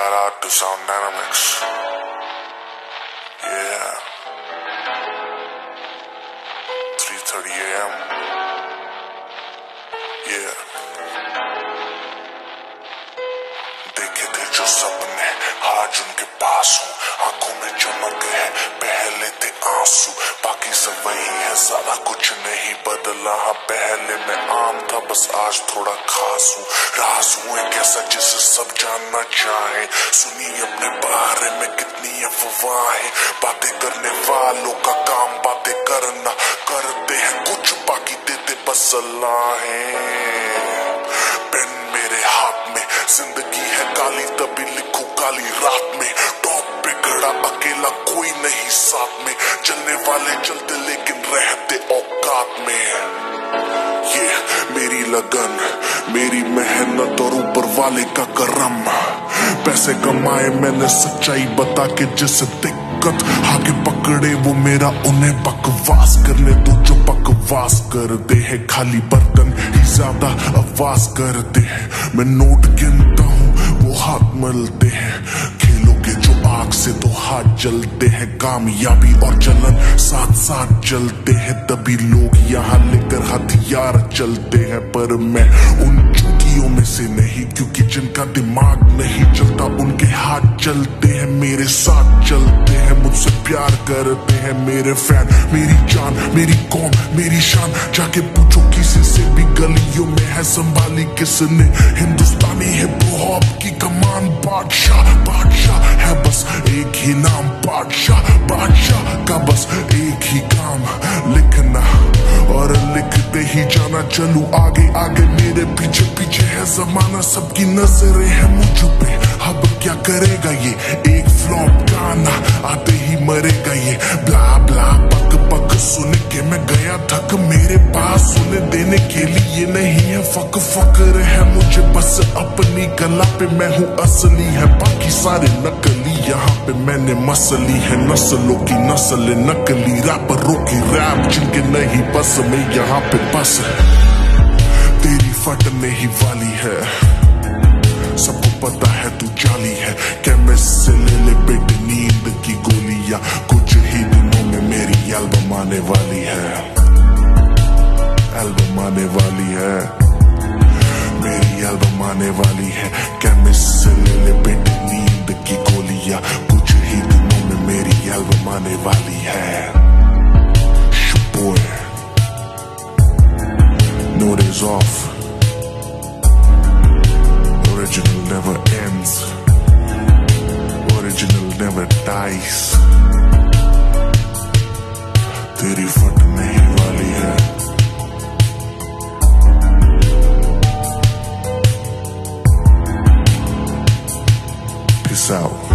Sound Dynamics. Yeah. 3:30 a.m. Yeah. देखे थे जो सपने आज उनके पास हूँ आँखों में चमक है पहले थे आँसू बाकी सब वही है सारा कुछ नहीं बदला पहले मैं बस आज थोड़ा खास हूँ। राज हूँ एक ऐसा जिसे सब जानना चाहे। सुनी अपने बारे में कितनी अफवाहें बातें करने वालों का काम बातें करना करते हैं। कुछ बाकी देते बस सलाहें। पेन मेरे हाथ में, ज़िंदगी है काली, तभी लिखू काली रात में। टॉप पे खड़ा अकेला कोई नहीं साथ में। चलने वाले चलते लेकिन लगन। मेरी मेहनत और ऊपर वाले का करम। पैसे कमाए मैंने, सच्चाई बता के जिसे दिक्कत आगे पकड़े, वो मेरा उन्हें बकवास करने दो जो बकवास करते हैं, खाली बर्तन ही ज़्यादा आवाज़ करते हैं। मैं नोट गिनता हूँ, वो हाथ मलते हैं। आग से तो हाथ जलते हैं कामयाबी और जलन। साथ साथ चलते हैं तभी लोग यहाँ लेकर हथियार चलते हैं। पर मैं उन चुटियों में से नहीं, क्योंकि जिनका दिमाग नहीं चलता, उनके हाथ चलते हैं, मेरे साथ चलते हैं, मुझसे प्यार करते हैं मेरे फ़ैन। मेरी जान, मेरी कौम, मेरी शान, जाके पूछो किसी से भी गलियों में है, संभाली किसने? हिंदुस्तानी हिप हॉप की कमान बादशाह बादशाह है बस एक ही नाम बादशाह बादशाह का बस एक ही काम, लिखना और लिखते ही जाना, चलू आगे आगे मेरे पीछे पीछे है जमाना, सबकी नज़रें हैं मुझ पे। अब क्या करेगा ये? एक फ्लॉप गाना आते ही मरेगा ये। ब्ला ब्ला, पक पक, सुन के मैं गया थक। मेरे पास सुने देने के लिए नहीं है, फक फकर है मुझे बस अपनी कला पे मैं हूँ असली, है बाकी सारे नकली। यहाँ पे मैंने मसली है नस्लों की नस्ल, नकली रैपरों की रैप जिनके नहीं बस में यहाँ पे बस तेरी फटने ही वाली है। सबको पता है तू जाली है। केमिस्ट से ले ले बेटे नींद की गोलियाँ। कुछ ही दिनों में मेरी एल्बम आने वाली है। केमिस्ट से ले ले बेटे नींद की गोलियाँ कुछ ही दिनों में मेरी एल्बम आने वाली है Boy, off. Original never ends. Original never dies. तेरी this.